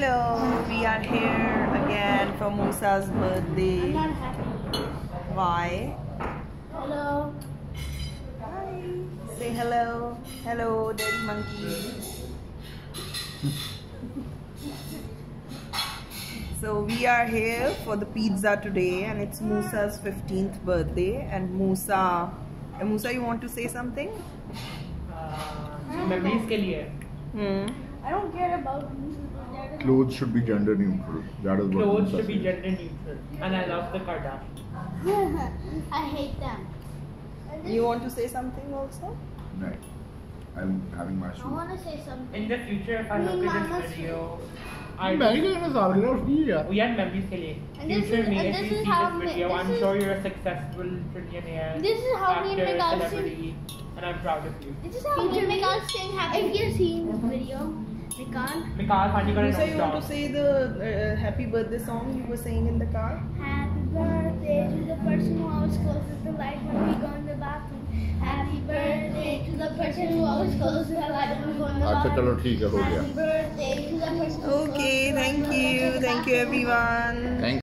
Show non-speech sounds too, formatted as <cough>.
Hello, we are here again for Musa's birthday. Why? Hello. Hi. Say hello. Hello, Daddy monkey. <laughs> so we are here for the pizza today and it's Musa's 15th birthday and Musa and Musa you want to say something? Uh, memories. Hmm. I don't care about Musa. That is- Clothes should be gender neutral. That is what clothes Musa should be said. gender neutral and I love the Kardashians <laughs> I hate them. You want to say something also? Right. I'm having my I soup. want to say something. in the future if I Me, look at Mama, this video I मैंने क्या कहना सालगिरह उसकी है यार we had memories के लिए And this future is- me and if this you is see how this me- video this I'm is- sure you're a successful trillionaire This is how me and actor Megal celebrity and I'm proud of you This is how we make us sing happy. If you've seen this video, Mikaal. Mikaal Phandikar. So you want to say the uh, happy birthday song you were saying in the car? Happy birthday to the person who always closes the light when we go in the bathroom. Happy birthday to the person who always closes the light when we go in the bathroom. Happy birthday to the person. Okay, thank you, thank you everyone. Thank